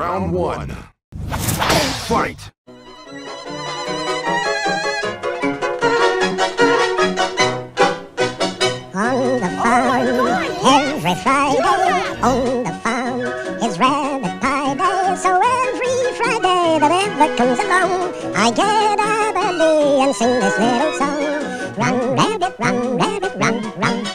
Round one. Fight! On the farm, every Friday, on the farm is rabbit pie day. So every Friday that ever comes along, I get up early and sing this little song. Run, rabbit, run, rabbit, run, run.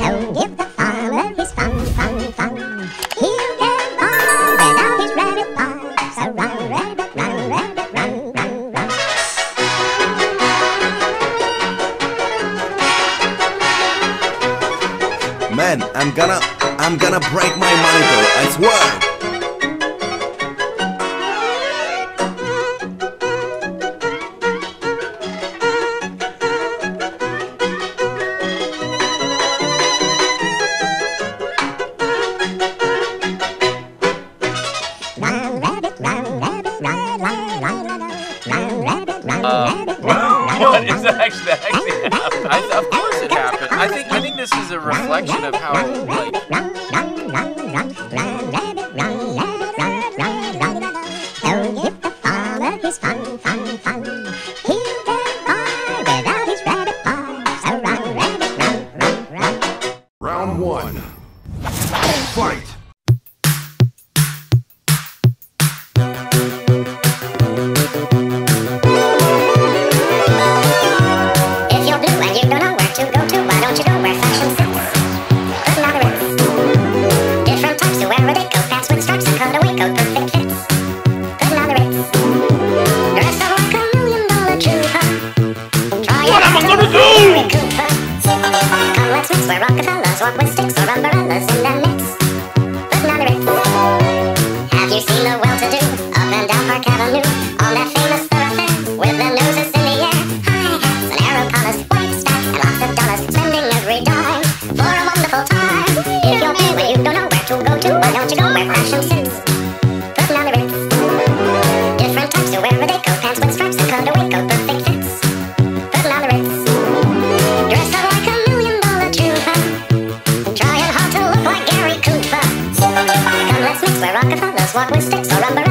He'll give the farmer his fun, fun, fun. He'll get by without his rabbit wives. So run, rabbit, run, rabbit, run, run, run. Man, I'm gonna, I'm gonna break my monitor. I swear. Um, what is that actually, that actually happened? I, of course it happened. I think I think this is a reflection of how like where Rockefellers walk with dance, walk with sticks or rubber.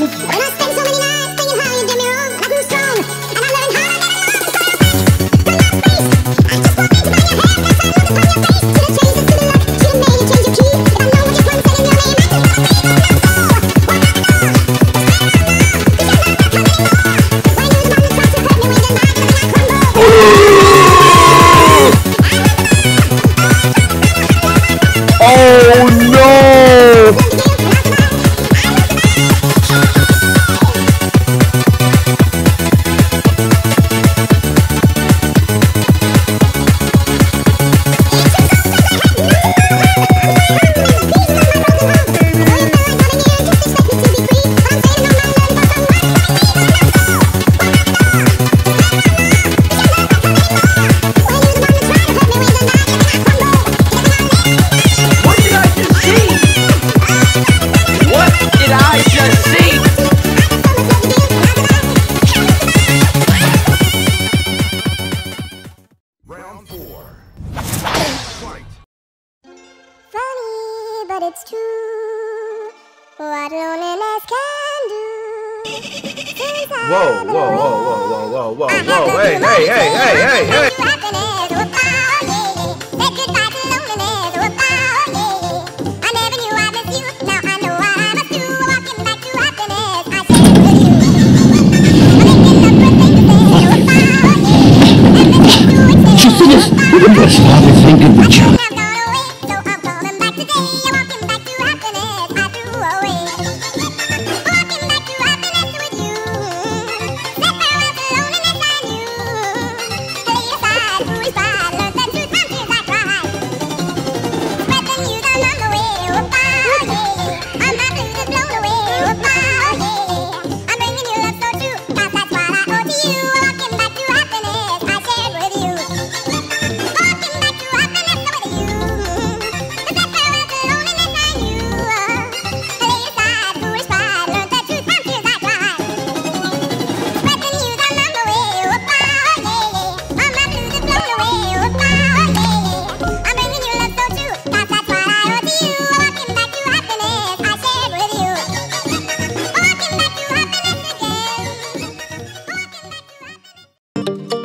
With but it's true. What loneliness can do. Whoa, whoa, whoa, whoa, whoa, whoa, whoa, whoa, hey, hey, hey, hey, hey, hey. Should finish. Stop and think of the. Walking back